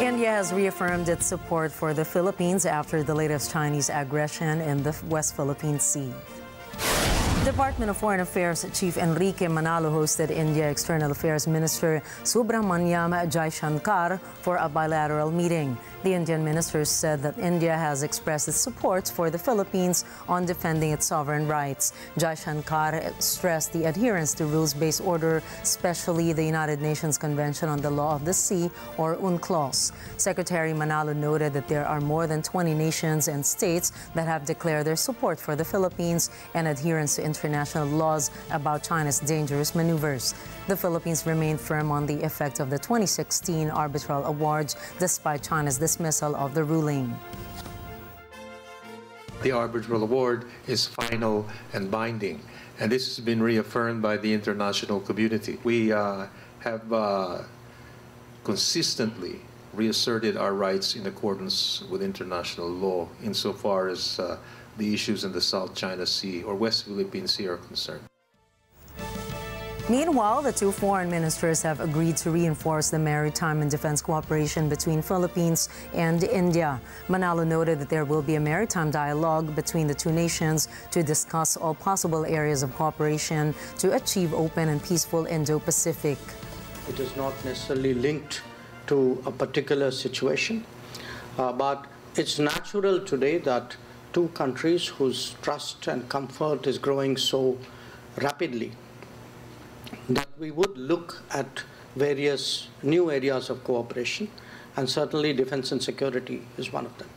India has reaffirmed its support for the Philippines after the latest Chinese aggression in the West Philippine Sea. Department of Foreign Affairs Chief Enrique Manalo hosted India External Affairs Minister Subrahmanyam Jaishankar for a bilateral meeting. The Indian minister said that India has expressed its support for the Philippines on defending its sovereign rights. Jaishankar stressed the adherence to rules-based order, especially the United Nations Convention on the Law of the Sea, or UNCLOS. Secretary Manalo noted that there are more than 20 nations and states that have declared their support for the Philippines and adherence to international laws about China's dangerous maneuvers. The Philippines remained firm on the effect of the 2016 arbitral awards despite China's dismissal of the ruling. The arbitral award is final and binding, and this has been reaffirmed by the international community. We uh, have uh, consistently reasserted our rights in accordance with international law insofar as uh, the issues in the South China Sea or West Philippine Sea are concerned. Meanwhile, the two foreign ministers have agreed to reinforce the maritime and defense cooperation between Philippines and India. Manalo noted that there will be a maritime dialogue between the two nations to discuss all possible areas of cooperation to achieve open and peaceful Indo-Pacific. It is not necessarily linked to a particular situation, uh, but it's natural today that two countries whose trust and comfort is growing so rapidly that we would look at various new areas of cooperation and certainly defense and security is one of them.